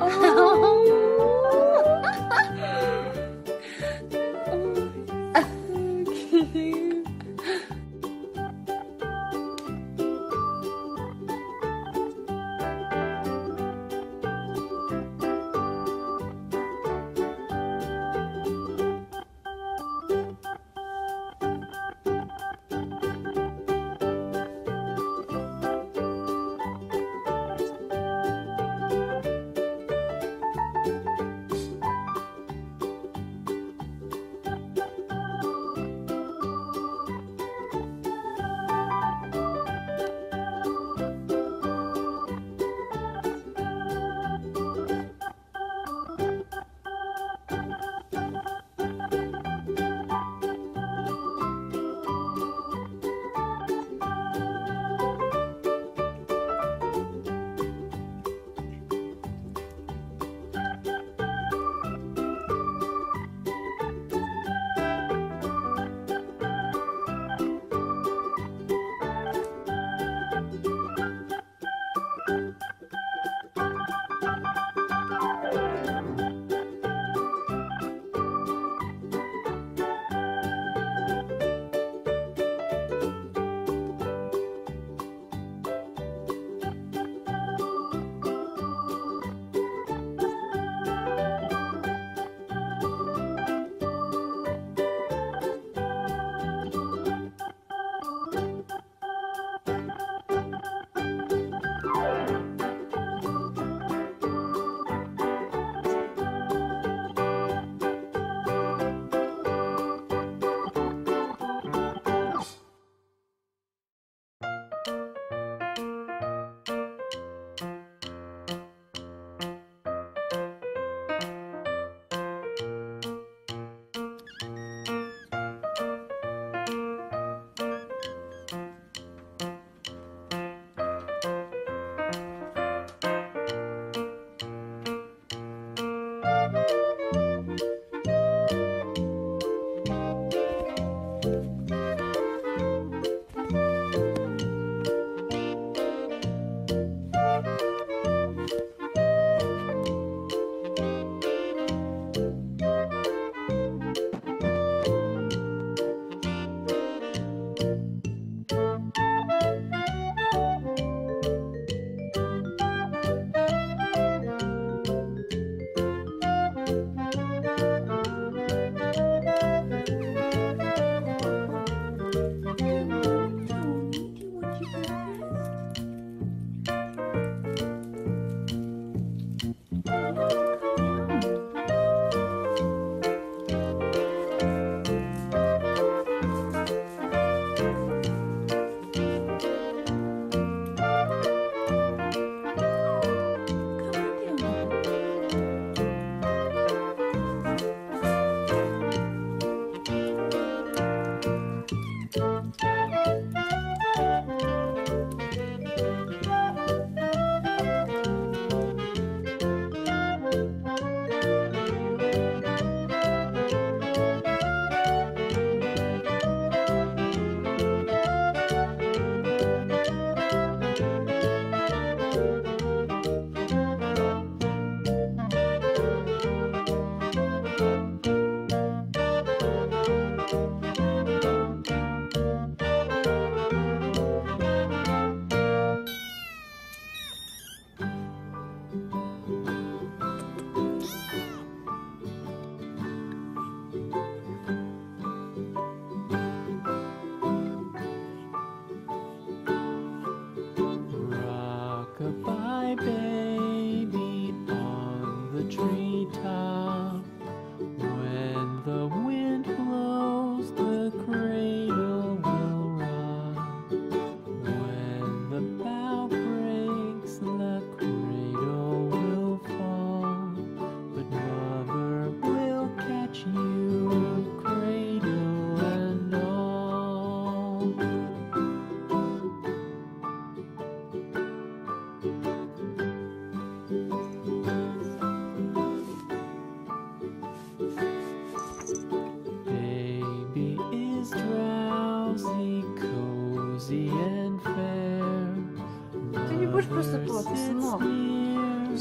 哦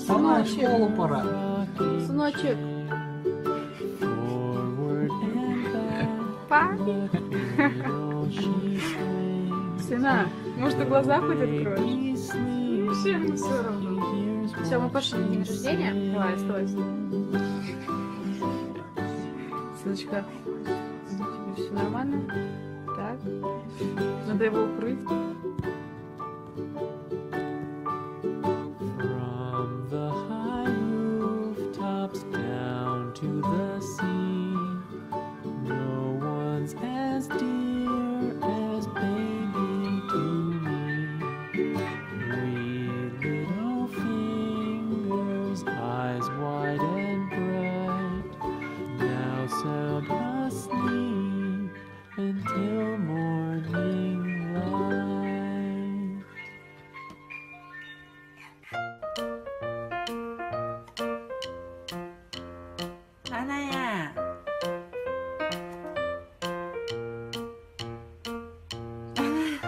Вставай, в Сыночек. школу пора. Сыночек. Forward and back, Па. little she swings. Сына, может, ты глаза хоть откроешь? Вообще ему все равно. Все, мы пошли на день рождения. Давай, оставайся. Сыночка, тебе все нормально? Так. Надо его укрыть.